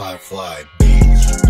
Firefly Beats.